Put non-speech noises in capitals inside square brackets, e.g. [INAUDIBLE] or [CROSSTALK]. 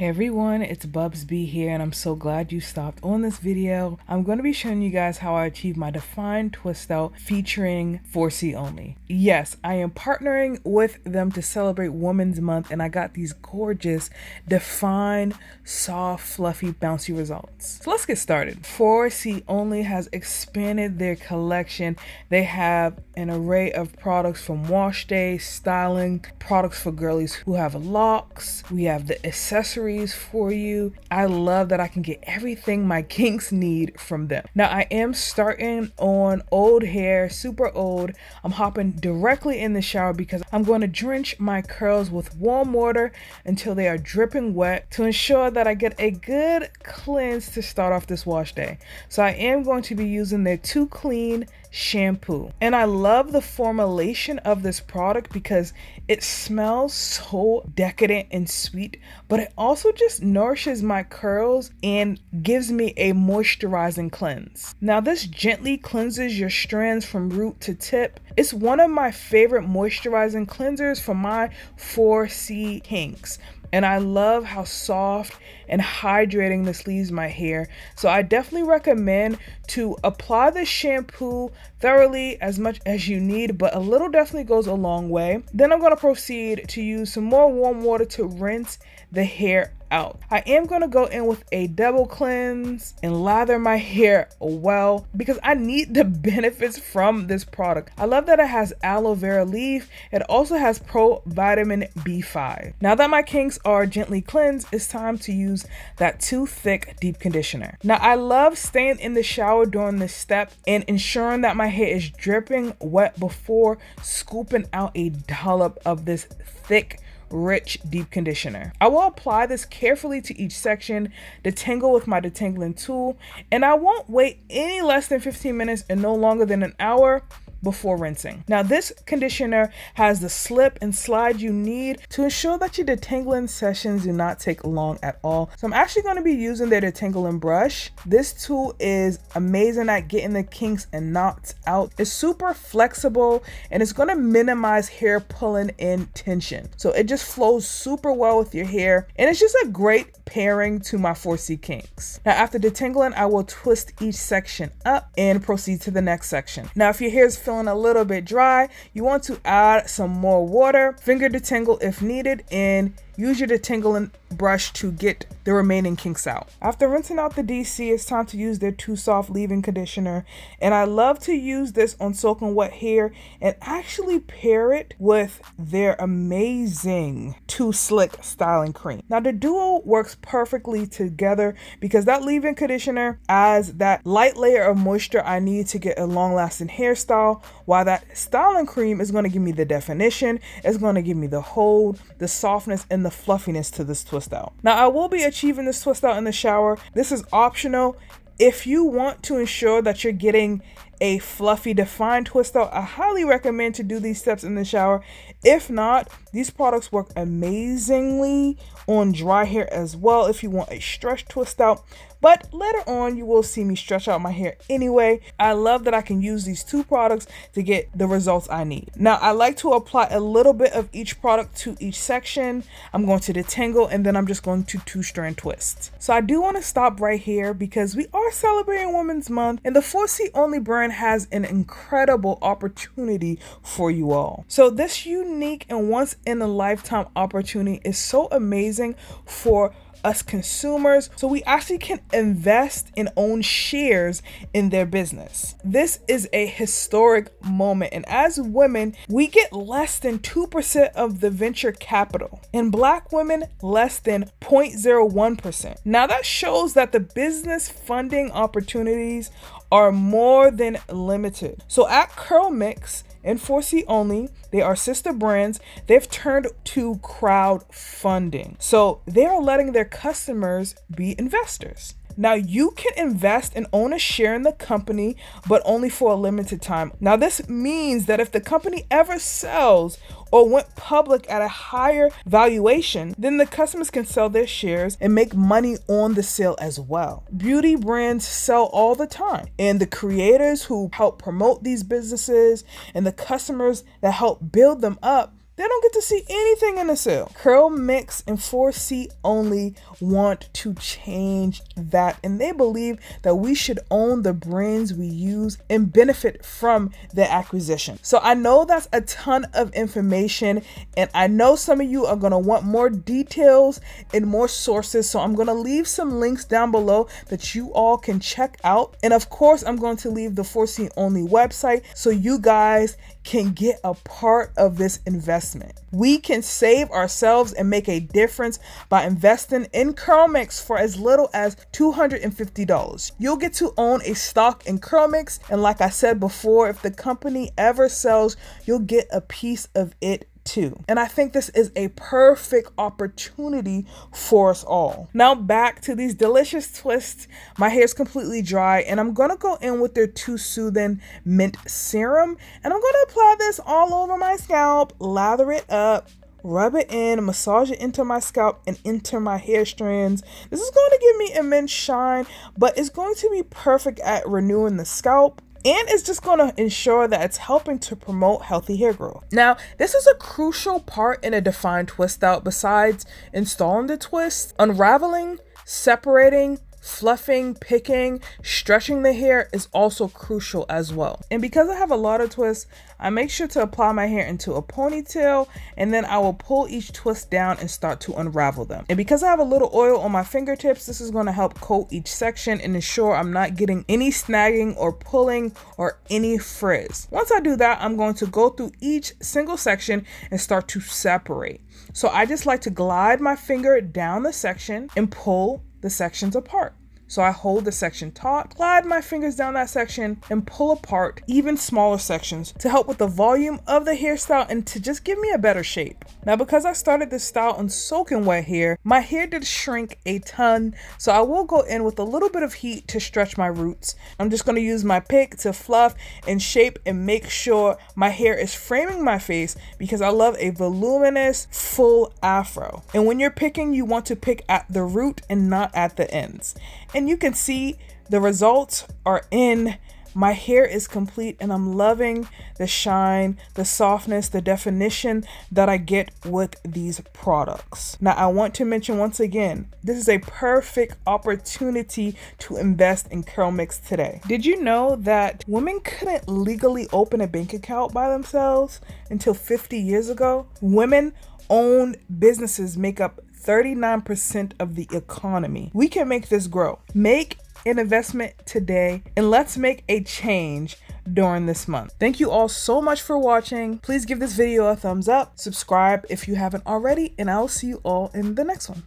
Hey everyone, it's Bubs Bee here and I'm so glad you stopped on this video. I'm going to be showing you guys how I achieved my defined Twist Out featuring 4C Only. Yes, I am partnering with them to celebrate Women's Month and I got these gorgeous defined, soft, fluffy, bouncy results. So let's get started. 4C Only has expanded their collection. They have an array of products from wash day, styling, products for girlies who have locks. We have the accessories accessories for you. I love that I can get everything my kinks need from them. Now I am starting on old hair, super old. I'm hopping directly in the shower because I'm going to drench my curls with warm water until they are dripping wet to ensure that I get a good cleanse to start off this wash day. So I am going to be using their Too Clean shampoo. And I love the formulation of this product because it smells so decadent and sweet, but it also just nourishes my curls and gives me a moisturizing cleanse. Now, this gently cleanses your strands from root to tip. It's one of my favorite moisturizing cleansers for my 4C kinks and I love how soft and hydrating this leaves my hair. So I definitely recommend to apply the shampoo thoroughly as much as you need, but a little definitely goes a long way. Then I'm going to proceed to use some more warm water to rinse the hair out. I am to go in with a double cleanse and lather my hair well because I need the [LAUGHS] benefits from this product. I love that it has aloe vera leaf. It also has pro vitamin B5. Now that my kinks are gently cleansed, it's time to use that too thick deep conditioner. Now I love staying in the shower during this step and ensuring that my hair is dripping wet before scooping out a dollop of this thick rich deep conditioner. I will apply this carefully to each section, detangle with my detangling tool, and I won't wait any less than 15 minutes and no longer than an hour before rinsing. Now this conditioner has the slip and slide you need to ensure that your detangling sessions do not take long at all. So I'm actually going to be using their detangling brush. This tool is amazing at getting the kinks and knots out. It's super flexible and it's going to minimize hair pulling in tension. So it just flows super well with your hair and it's just a great pairing to my 4C kinks. Now after detangling, I will twist each section up and proceed to the next section. Now if your hair is feeling a little bit dry, you want to add some more water, finger detangle if needed, and Use your detangling brush to get the remaining kinks out. After rinsing out the DC, it's time to use their Too Soft leave-in conditioner. And I love to use this on soaking wet hair and actually pair it with their amazing Too Slick styling cream. Now the duo works perfectly together because that leave-in conditioner adds that light layer of moisture I need to get a long-lasting hairstyle, while that styling cream is going to give me the definition, it's going to give me the hold, the softness, and the the fluffiness to this twist out. Now I will be achieving this twist out in the shower. This is optional. If you want to ensure that you're getting a fluffy defined twist out, I highly recommend to do these steps in the shower. If not, these products work amazingly on dry hair as well if you want a stretch twist out. But later on, you will see me stretch out my hair anyway. I love that I can use these two products to get the results I need. Now, I like to apply a little bit of each product to each section. I'm going to detangle and then I'm just going to two strand twist. So I do want to stop right here because we are celebrating Women's Month and the 4C Only brand has an incredible opportunity for you all. So this unique and once in a lifetime opportunity is so amazing for us consumers so we actually can invest and own shares in their business. This is a historic moment, and as women, we get less than 2% of the venture capital, and black women, less than 0.01%. Now, that shows that the business funding opportunities are more than limited. So at CurlMix, and 4C only. They are sister brands. They've turned to crowdfunding. So they are letting their customers be investors. Now, you can invest and own a share in the company, but only for a limited time. Now, this means that if the company ever sells or went public at a higher valuation, then the customers can sell their shares and make money on the sale as well. Beauty brands sell all the time, and the creators who help promote these businesses and the customers that help build them up they don't get to see anything in the sale. CurlMix and 4C only want to change that, and they believe that we should own the brands we use and benefit from the acquisition. So I know that's a ton of information, and I know some of you are going to want more details and more sources. So I'm going to leave some links down below that you all can check out. And of course, I'm going to leave the 4C only website so you guys can get a part of this investment. We can save ourselves and make a difference by investing in CurlMix for as little as $250. You'll get to own a stock in CurlMix, and like I said before, if the company ever sells, you'll get a piece of it too. And I think this is a perfect opportunity for us all. Now back to these delicious twists. My hair is completely dry and I'm gonna go in with their Too Soothing Mint Serum and I'm gonna apply this all over my scalp, lather it up, rub it in, massage it into my scalp and into my hair strands. This is going to give me immense shine, but it's going to be perfect at renewing the scalp and it's just going to ensure that it's helping to promote healthy hair growth. Now, this is a crucial part in a defined twist out besides installing the twist, unraveling, separating, Fluffing, picking, stretching the hair is also crucial as well. And because I have a lot of twists, I make sure to apply my hair into a ponytail and then I will pull each twist down and start to unravel them. And because I have a little oil on my fingertips, this is going to help coat each section and ensure I'm not getting any snagging or pulling or any frizz. Once I do that, I'm going to go through each single section and start to separate. So I just like to glide my finger down the section and pull the sections apart. So I hold the section taut, glide my fingers down that section, and pull apart even smaller sections to help with the volume of the hairstyle and to just give me a better shape. Now because I started this style on soaking wet hair, my hair did shrink a ton, so I will go in with a little bit of heat to stretch my roots. I'm just going to use my pick to fluff and shape and make sure my hair is framing my face because I love a voluminous full afro. And when you're picking, you want to pick at the root and not at the ends. And you can see the results are in my hair is complete and I'm loving the shine, the softness, the definition that I get with these products. Now, I want to mention once again, this is a perfect opportunity to invest in CurlMix today. Did you know that women couldn't legally open a bank account by themselves until 50 years ago? Women owned businesses make up 39% of the economy. We can make this grow. Make an investment today and let's make a change during this month. Thank you all so much for watching. Please give this video a thumbs up, subscribe if you haven't already, and I'll see you all in the next one.